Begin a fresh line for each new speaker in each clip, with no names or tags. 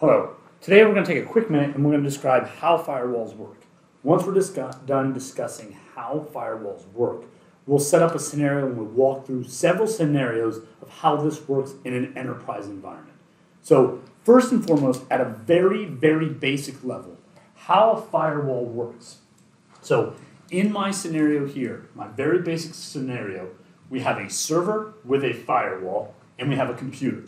Hello. Today we're going to take a quick minute and we're going to describe how firewalls work. Once we're discuss done discussing how firewalls work, we'll set up a scenario and we'll walk through several scenarios of how this works in an enterprise environment. So first and foremost, at a very, very basic level, how a firewall works. So in my scenario here, my very basic scenario, we have a server with a firewall and we have a computer.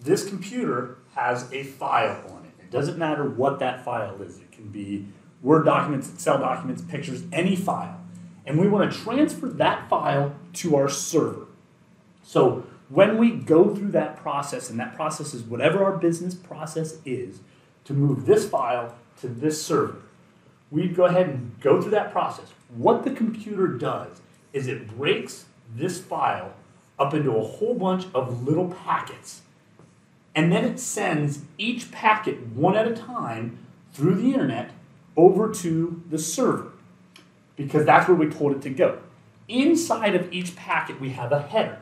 This computer has a file on it. It doesn't matter what that file is. It can be Word documents, Excel documents, pictures, any file. And we want to transfer that file to our server. So when we go through that process, and that process is whatever our business process is, to move this file to this server, we go ahead and go through that process. What the computer does is it breaks this file up into a whole bunch of little packets and then it sends each packet one at a time through the internet over to the server because that's where we told it to go. Inside of each packet, we have a header.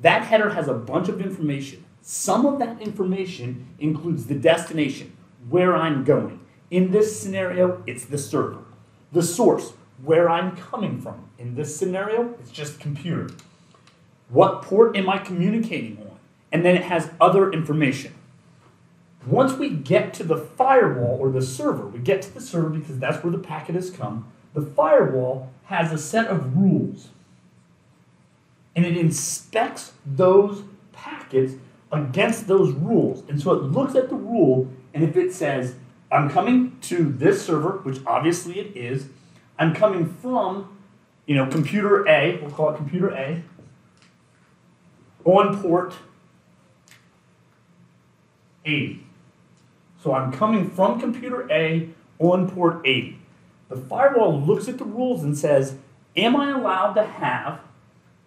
That header has a bunch of information. Some of that information includes the destination, where I'm going. In this scenario, it's the server. The source, where I'm coming from. In this scenario, it's just computer. What port am I communicating on? And then it has other information. Once we get to the firewall or the server, we get to the server because that's where the packet has come. The firewall has a set of rules and it inspects those packets against those rules. And so it looks at the rule, and if it says, I'm coming to this server, which obviously it is, I'm coming from, you know, computer A, we'll call it computer A, on port 80. So I'm coming from computer A on port 80. The firewall looks at the rules and says, am I allowed to have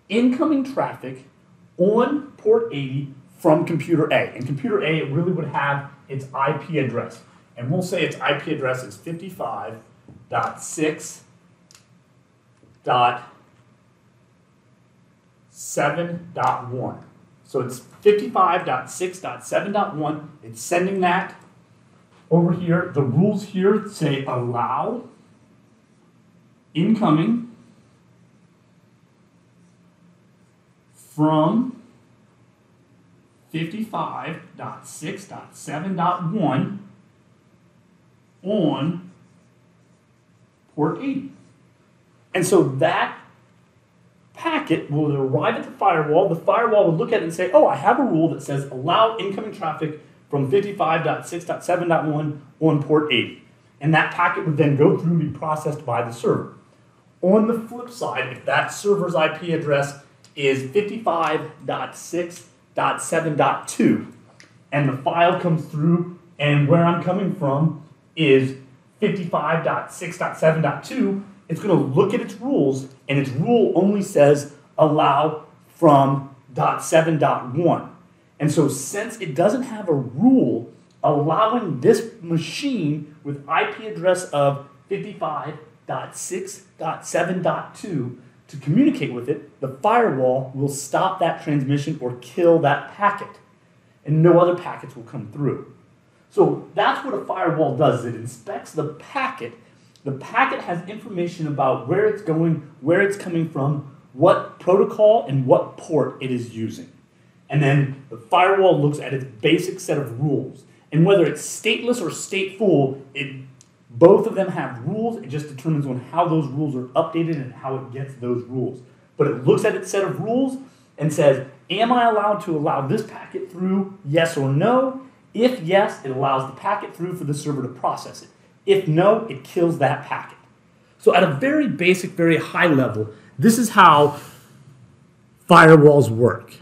incoming traffic on port 80 from computer A? And computer A, it really would have its IP address. And we'll say its IP address is 55.6.7.1. So it's 55.6.7.1. It's sending that over here. The rules here say allow incoming from 55.6.7.1 on port 80. And so that packet will arrive at the firewall. The firewall will look at it and say, oh, I have a rule that says allow incoming traffic from 55.6.7.1 on port 80. And that packet would then go through and be processed by the server. On the flip side, if that server's IP address is 55.6.7.2, and the file comes through, and where I'm coming from is 55.6.7.2, it's going to look at its rules, and its rule only says allow from dot seven dot one. And so, since it doesn't have a rule allowing this machine with IP address of 55.6.7.2 to communicate with it, the firewall will stop that transmission or kill that packet, and no other packets will come through. So that's what a firewall does. It inspects the packet the packet has information about where it's going, where it's coming from, what protocol and what port it is using. And then the firewall looks at its basic set of rules. And whether it's stateless or stateful, it, both of them have rules. It just determines on how those rules are updated and how it gets those rules. But it looks at its set of rules and says, Am I allowed to allow this packet through? Yes or no? If yes, it allows the packet through for the server to process it. If no, it kills that packet. So, at a very basic, very high level, this is how firewalls work.